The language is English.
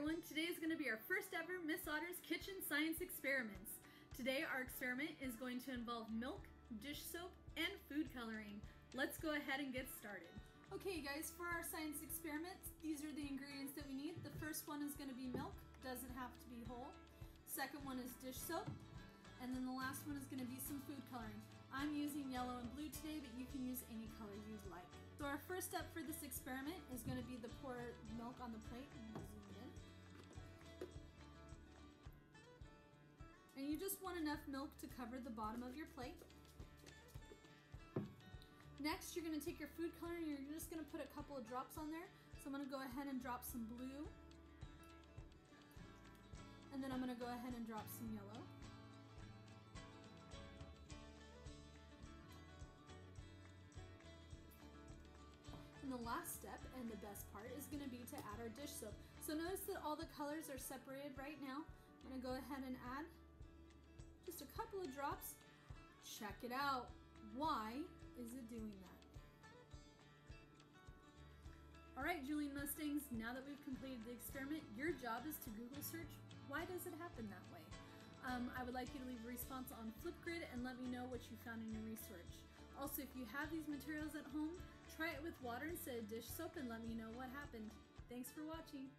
everyone, today is going to be our first ever Miss Otter's Kitchen Science Experiments. Today our experiment is going to involve milk, dish soap, and food coloring. Let's go ahead and get started. Okay guys, for our science experiment, these are the ingredients that we need. The first one is going to be milk, doesn't have to be whole. Second one is dish soap, and then the last one is going to be some food coloring. I'm using yellow and blue today, but you can use any color you'd like. So our first step for this experiment is going to be the pour milk on the plate. Want enough milk to cover the bottom of your plate. Next, you're going to take your food color and you're just going to put a couple of drops on there. So I'm going to go ahead and drop some blue. And then I'm going to go ahead and drop some yellow. And the last step, and the best part, is going to be to add our dish soap. So notice that all the colors are separated right now. I'm going to go ahead and add couple of drops. Check it out. Why is it doing that? Alright Julian Mustangs, now that we've completed the experiment, your job is to Google search why does it happen that way? Um, I would like you to leave a response on Flipgrid and let me know what you found in your research. Also, if you have these materials at home, try it with water instead of dish soap and let me know what happened. Thanks for watching.